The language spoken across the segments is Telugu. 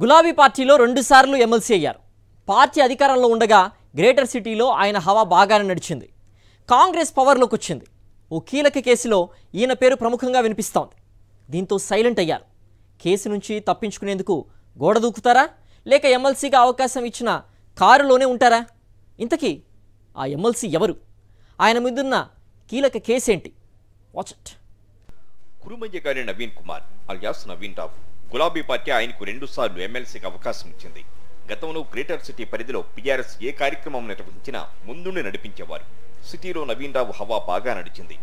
గులాబీ పార్టీలో రెండుసార్లు ఎమ్మెల్సీ అయ్యారు. పార్టీ అధికారంలో ఉండగా గ్రేటర్ సిటీలో ఆయన హవా బాగానే నడిచింది. కాంగ్రెస్ పవర్లోకి వచ్చింది ఓ కీలక కేసులో ఈయన పేరు ప్రముఖంగా వినిపిస్తోంది. దీంతో సైలెంట్ అయ్యారు. కేసు నుంచి తప్పించుకునేందుకు గోడ దూకుతారా? లేక ఎమ్మెల్సీగా అవకాశం ఇచ్చిన కారులోనే ఉంటారా? ఇంతకీ ఆ ఎమ్మెల్సీ ఎవరు? ఆయన మీదున్న కీలక కేసేంటి? Watch it Naveen Kumar alias Naveen Rao. గులాబీ పార్టీ ఆయనకు రెండుసార్లు ఎమ్మెల్సీకి అవకాశం ఇచ్చింది. గతంలో గ్రేటర్ సిటీ పరిధిలో పీఆర్ఎస్ ఏ కార్యక్రమం నిర్వహించినా ముందుండి నడిపించేవారు. సిటీలో నవీన్ రావు హవా బాగా నడిచింది.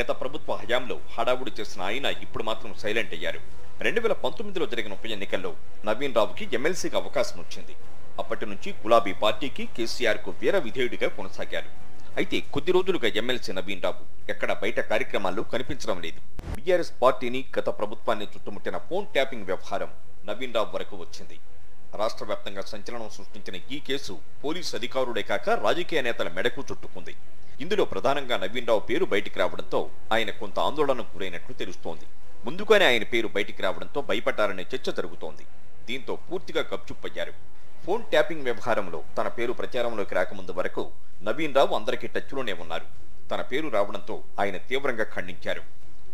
గత ప్రభుత్వ హయాంలో హడావుడి చేసిన ఆయన ఇప్పుడు మాత్రం సైలెంట్ అయ్యారు. రెండు వేల పంతొమ్మిదిలో జరిగిన ఉప ఎన్నికల్లో నవీన్ రావుకి ఎమ్మెల్సీకి అవకాశం వచ్చింది. అప్పటి నుంచి గులాబీ పార్టీకి కేసీఆర్కు వీర విధేయుడిగా కొనసాగారు. అయితే కొద్ది రోజులుగా ఎమ్మెల్సీ నవీన్ రావు ఎక్కడ బయట కార్యక్రమాల్లో కనిపించడం లేదు. బీఆర్ఎస్ పార్టీని గత ప్రభుత్వాన్ని చుట్టుముట్టిన ఫోన్ ట్యాపింగ్ వ్యవహారం నవీన్ రావు వరకు వచ్చింది. రాష్ట్ర వ్యాప్తంగా సంచలనం సృష్టించిన ఈ కేసు పోలీసు అధికారుడే కాక రాజకీయ నేతల మెడకు చుట్టుకుంది. ఇందులో ప్రధానంగా నవీన్ రావు పేరు బయటికి రావడంతో ఆయన కొంత ఆందోళనకు గురైనట్లు తెలుస్తోంది. ముందుగానే ఆయన పేరు బయటికి రావడంతో భయపడ్డారనే చర్చ జరుగుతోంది. దీంతో పూర్తిగా గప్చుప్పయ్యారు. ఫోన్ ట్యాపింగ్ వ్యవహారంలో తన పేరు ప్రచారంలోకి రాకముందు వరకు నవీన్ రావు అందరికీ టచ్లోనే ఉన్నారు. తన పేరు రావడంతో ఆయన తీవ్రంగా ఖండించారు.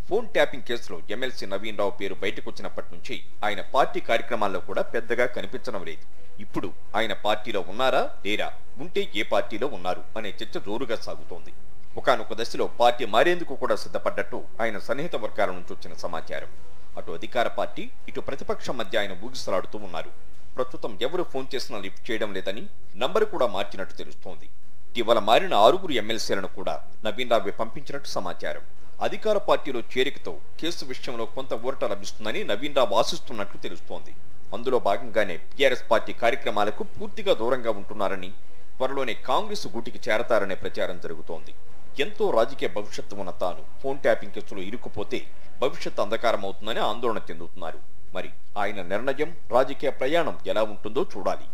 ఫోన్ ట్యాపింగ్ కేసులో ఎమ్మెల్సీ నవీన్ రావు పేరు బయటకొచ్చినప్పటి నుంచి ఆయన పార్టీ కార్యక్రమాల్లో కూడా పెద్దగా కనిపించడం లేదు. ఇప్పుడు ఆయన పార్టీలో ఉన్నారా? లేరా? ఉంటే ఏ పార్టీలో ఉన్నారు? అనే చర్చ జోరుగా సాగుతోంది. ఒకానొక దశలో పార్టీ మారేందుకు కూడా సిద్ధపడ్డట్టు ఆయన సన్నిహిత వర్గాల నుంచి వచ్చిన సమాచారం. అటు అధికార పార్టీ ఇటు ప్రతిపక్షం మధ్య ఆయన ఊగిసలాడుతూ ఉన్నారు. ప్రస్తుతం ఎవరు ఫోన్ చేసినా లిఫ్ట్ చేయడం లేదని నంబరు కూడా మార్చినట్టు తెలుస్తోంది. ఇటీవల మారిన ఆరుగురు ఎమ్మెల్సీలను కూడా నవీన్ రావే పంపించినట్టు సమాచారం. అధికార పార్టీలో చేరికతో కేసు విషయంలో కొంత ఊరట లభిస్తుందని నవీన్ రావు ఆశిస్తున్నట్లు తెలుస్తోంది. అందులో భాగంగానే టీఆర్ఎస్ పార్టీ కార్యక్రమాలకు పూర్తిగా దూరంగా ఉంటున్నారని త్వరలోనే కాంగ్రెస్ గూటికి చేరతారనే ప్రచారం జరుగుతోంది. ఎంతో రాజకీయ భవిష్యత్తు ఉన్న తాను ఫోన్ ట్యాపింగ్ కేసులో ఇరుక్కుపోతే భవిష్యత్ అంధకారం అవుతుందని ఆందోళన చెందుతున్నారు. మరి ఆయన నిర్ణయం రాజకీయ ప్రయాణం ఎలా ఉంటుందో చూడాలి.